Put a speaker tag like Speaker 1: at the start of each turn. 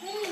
Speaker 1: Hum.